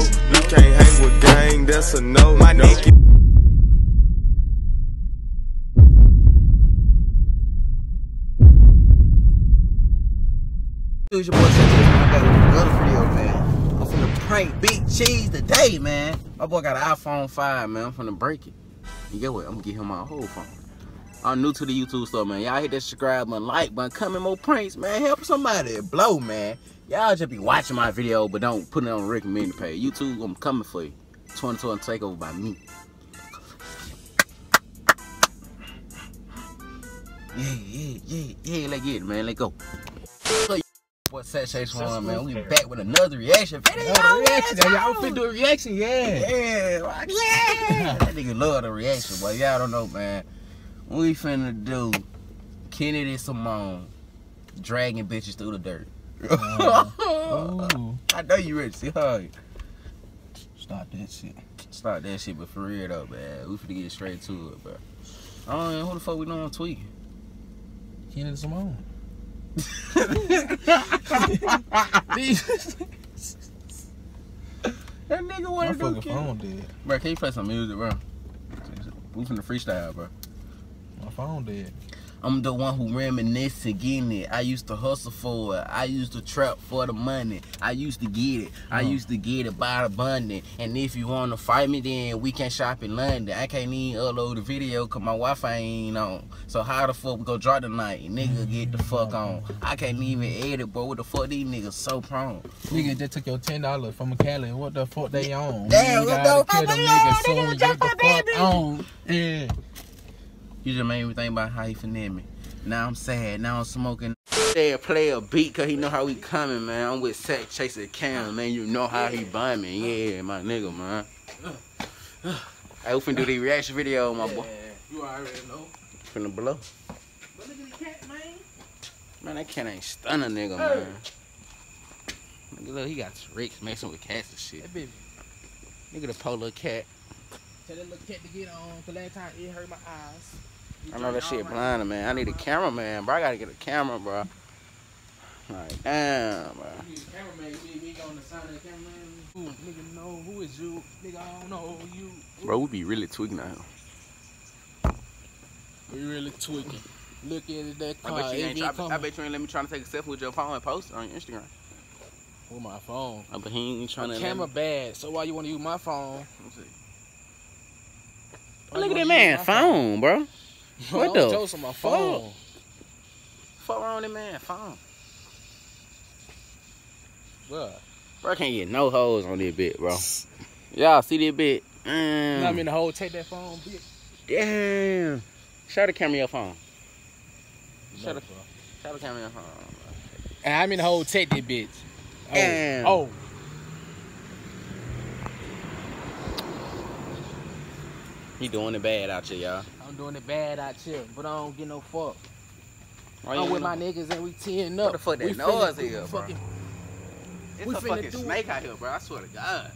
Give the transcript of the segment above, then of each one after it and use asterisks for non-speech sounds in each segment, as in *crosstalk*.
You can't hang with gang, that's a no. My nigga. It's your boy Sanchez. I'm back with another video, man. I'm finna prank Big Cheese today, man. My boy got an iPhone 5, man. I'm finna break it. And get what? I'm gonna get him my whole phone. I'm new to the YouTube stuff, man. Y'all hit that subscribe button, like button, coming more pranks, man. Help somebody blow, man. Y'all just be watching my video, but don't put it on recommended page. YouTube, I'm coming for you. 2020 takeover by me. Yeah, yeah, yeah, yeah. Let's get it, man. Let's go. What set shakes one, man? We back with another reaction video. Another reaction. Y'all finna do a reaction, yeah. Yeah, yeah. *laughs* that nigga love the reaction, but y'all don't know, man. We finna do Kennedy Simone dragging bitches through the dirt. Ooh. *laughs* I know you ready to see her. Stop that shit. Stop that shit, but for real though, man. We finna get straight to it, bro. I don't know who the fuck we know doing tweaking. Kennedy Simone. *laughs* That nigga wanna do fucking Kennedy. phone dead. Bro, can you play some music, bro? We finna freestyle, bro. My phone dead. I'm the one who reminisce getting it. I used to hustle for it. I used to trap for the money. I used to get it. I Uh. used to get it by the bundle. And if you wanna fight me, then we can shop in London. I can't even upload the video cause my Wi-Fi ain't on. So how the fuck we go drop tonight? Nigga, get the fuck on. I can't even edit, bro. What the fuck these niggas so prone? Nigga just took your ten dollars from a Cali. What the fuck they on? Damn, what the fuck them they on? soon. Nigga, Get just the my baby. fuck on. Yeah. You just made me think about how he finna me. Now I'm sad. Now I'm smoking. They play a beat cause he know how we coming, man. I'm with Sack Chaser Cam, man. You know how he buy me, Yeah, my nigga, man. I we finna do the reaction video, my boy. You already know. Finna blow. But look at the cat, man. Man, that cat ain't stun a nigga, man. Nigga, look, he got tricks messing with cats and shit. That baby. Nigga, the polar cat. Tell that little cat to get on. Cause last time it hurt my eyes. You I know that shit all blinding, man. I need a cameraman, bro. I gotta get a camera, bro. Like, damn, bro. You need a cameraman. You need me on the side of the cameraman. Who, nigga, know who is you? Nigga, I don't know you. Bro, we be really tweaking out here. We really tweaking. Look at it, that I bet you ain't. every Try, I coming. bet you ain't let me trying to take a selfie with your phone and post it on your Instagram. With my phone. Oh, I bet he ain't trying My to. camera bad, so why you want to use my phone? Why Look at that wanna man use my phone, bro. Bro, *laughs* What I'm the jokes on my phone. Fuck wrong with that man phone. Bro, Bro, can't get no hoes on this bit, bro. *laughs* Y'all see this bit? you know I'm Mm, in the hole. Take that phone, bitch. damn. Show the camera your phone. Shut No, up. bro. Show the camera your phone. And I'm in the hole. Take that bitch. Oh. Damn. Oh. He doing it bad out here, y'all. I'm doing it bad out here, but I don't get no fuck. Why I'm with wanna- my niggas and we teeing up. What the fuck that We noise finna do is, bro? fucking- It's a fucking do it. snake out here, bro. I swear to God.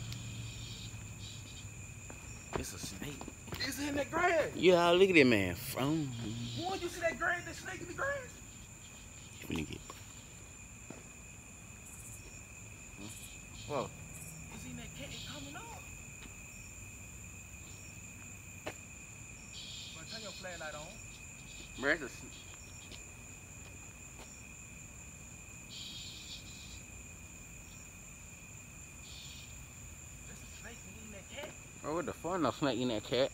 It's a snake. It's in the grass. Yeah, look at that man phone. Boy, you see that grass? That snake in the grass? Let me get. Whoa. You seen that cat coming up? Bro, turn your flashlight on. Bro, it's a sn- That's a snake eating that cat. Bro, what the fuck? No snake in that cat.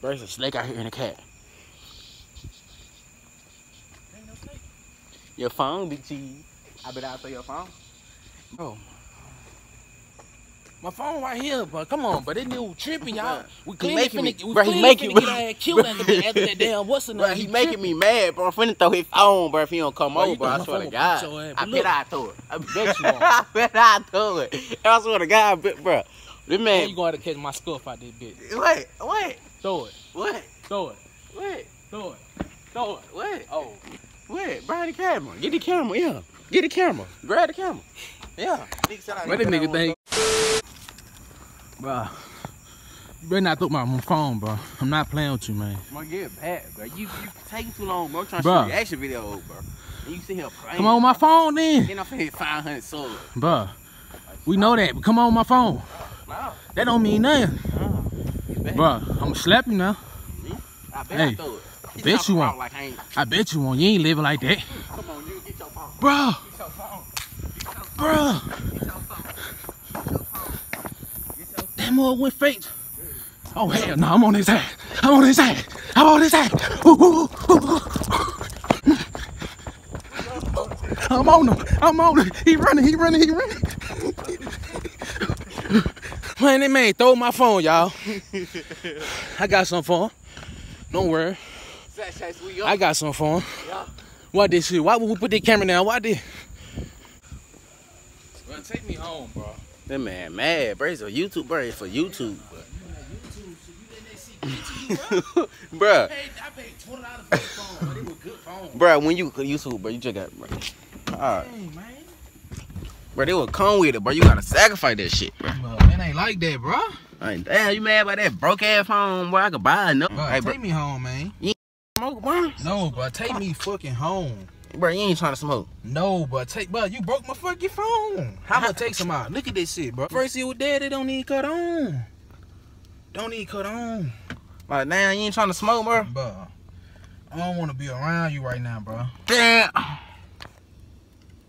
Bro, there's a snake out here in the cat. Your phone, cheese. I bet I'll throw your phone. Bro, My phone right here, bro. Come on, but that nigga tripping, y'all. We clearly me- finna, we bro, he making- finna get our ass *laughs* killed after that, after that damn what's the name? bro, he making me mad, bro. I'm finna throw his phone, bro, if he don't come Bro, over, bro. I swear to God. ass, I bet. I throw it. I Bet you *laughs* won't. I bet I throw it. I swear to God, but, bro. This How man. you going to catch my scuff out that bitch? Wait, wait, Throw it. what? Throw it. What? Throw it. Throw it. What? Oh. What? Bring the camera. Get the camera, yeah. Get the camera. Grab the camera. Yeah. What that nigga think? Bro. You better not throw my my phone, bro. I'm not playing with you, man. I'm gonna get back, bro. You you taking too long, bro. I'm trying to Bruh. shoot reaction video, bro. And you sit here playing. Come on, my phone then. Then I'm hit 500 subs. Bro. We know that, but come on my phone. No. That don't mean nothing. You bet. Bruh, I'ma slap you now. I bet Hey, I throw it. You bet you won't. Like I. I bet you won't. You ain't living like that. Come on, you get your phone. Bruh, Get your phone. Get your phone. Get your phone. Get your That mug went fake. Oh hell no, I'm on his ass. I'm on his ass. I'm on his ass. Ooh, ooh, ooh. I'm on him. I'm on him. He running. He running. He running. Man, that man throw my phone, y'all. I got some him. Don't worry. I got some. Yeah. Why this shit? Why would we put the camera down? Why did? Bro, take me home, bro. That man mad, bro. It's a YouTube, bro. It's for YouTube. *laughs* Bruh, I paid twenty dollars for the phone, but it was good phone. bruh, when you YouTube, bro, you just got, bro. Alright, bro, they will come with it, bro. You gotta sacrifice that shit, bro. Bro, it ain't like that, bro. Like, damn, you mad about that broke ass phone, bro? I could buy another. Bro, Hey, bro, take me home, man. smoke, bro. No, bro, take me fucking home. Bro, you ain't trying to smoke. No, but take, bro, you broke my fucking phone. How gonna take some out? Look at this shit, bro. First it was dead, it don't need cut on. Don't need cut on, Like, damn, you ain't trying to smoke, bro. bro. I don't want to be around you right now, bro. Damn.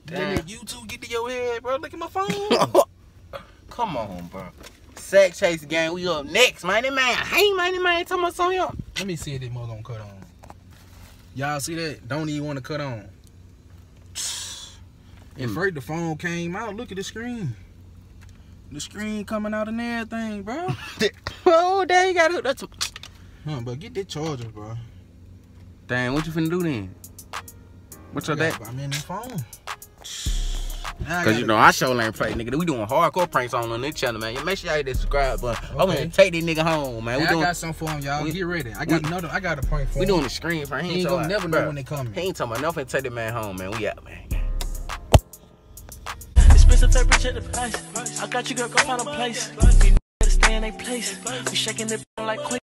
Damn. You two get to your head, bro. Look at my phone. *laughs* Come on, bro. Sack chase gang, we up next, man. That man, hey, man, that man, talking about something else. Let me see if this mother gonna cut on. Y'all see that? Don't even want to cut on. And Mm. first the phone came out. Look at the screen. The screen coming out and everything, bro. *laughs* oh, damn, you gotta, that's, Huh, but get that charger, bro. damn, what you finna do then? What's your that? I'm in the phone. Now I Cause you gotta- know I show ain't play, nigga. We doing hardcore pranks on on this channel, man. Make sure y'all hit that subscribe button. I'm gonna take this nigga home, man. We Hey, I got something for him, y'all. Get ready. I got we- another. I got a prank for we him. doing the screen for him. He He ain't gonna never know bruh, when they coming. He ain't talking about nothing. Take that man home, man. We out, man. Expensive every check the price. I got you, girl, go find a place. You know to stay in a place. We shaking it like quick.